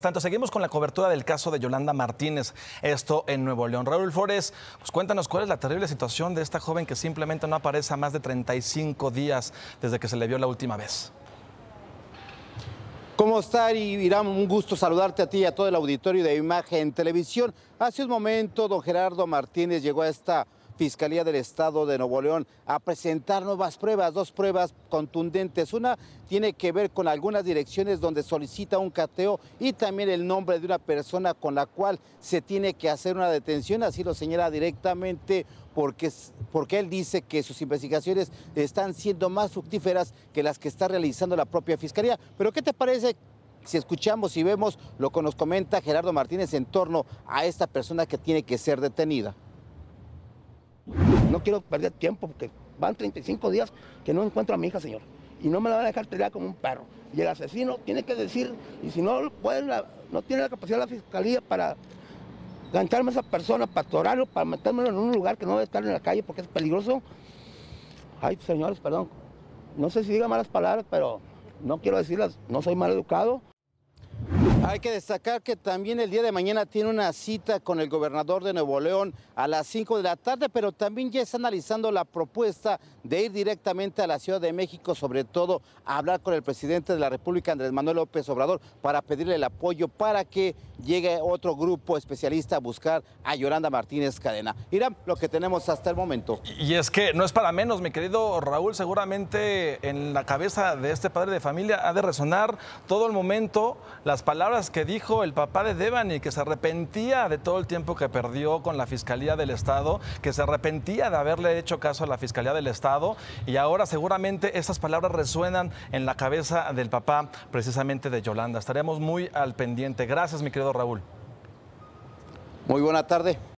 Tanto seguimos con la cobertura del caso de Yolanda Martínez, esto en Nuevo León. Raúl Flores, pues cuéntanos cuál es la terrible situación de esta joven que simplemente no aparece a más de 35 días desde que se le vio la última vez. ¿Cómo está, Irán? Un gusto saludarte a ti y a todo el auditorio de Imagen Televisión. Hace un momento, don Gerardo Martínez llegó a esta Fiscalía del Estado de Nuevo León a presentar nuevas pruebas, dos pruebas contundentes. Una tiene que ver con algunas direcciones donde solicita un cateo y también el nombre de una persona con la cual se tiene que hacer una detención, así lo señala directamente porque, porque él dice que sus investigaciones están siendo más fructíferas que las que está realizando la propia Fiscalía. Pero ¿qué te parece si escuchamos y vemos lo que nos comenta Gerardo Martínez en torno a esta persona que tiene que ser detenida? No quiero perder tiempo porque van 35 días que no encuentro a mi hija, señor. Y no me la van a dejar pelear como un perro. Y el asesino tiene que decir, y si no puede, no tiene la capacidad de la fiscalía para gancharme a esa persona, para atorarlo, para metérmelo en un lugar que no debe estar en la calle porque es peligroso. Ay, señores, perdón. No sé si diga malas palabras, pero no quiero decirlas, no soy mal educado. Hay que destacar que también el día de mañana tiene una cita con el gobernador de Nuevo León a las 5 de la tarde, pero también ya está analizando la propuesta de ir directamente a la Ciudad de México, sobre todo a hablar con el presidente de la República, Andrés Manuel López Obrador, para pedirle el apoyo para que llegue otro grupo especialista a buscar a Yolanda Martínez Cadena. Irán, lo que tenemos hasta el momento. Y es que no es para menos, mi querido Raúl, seguramente en la cabeza de este padre de familia ha de resonar todo el momento las palabras que dijo el papá de Devani, que se arrepentía de todo el tiempo que perdió con la Fiscalía del Estado, que se arrepentía de haberle hecho caso a la Fiscalía del Estado y ahora seguramente esas palabras resuenan en la cabeza del papá precisamente de Yolanda. Estaremos muy al pendiente. Gracias, mi querido Raúl. Muy buena tarde.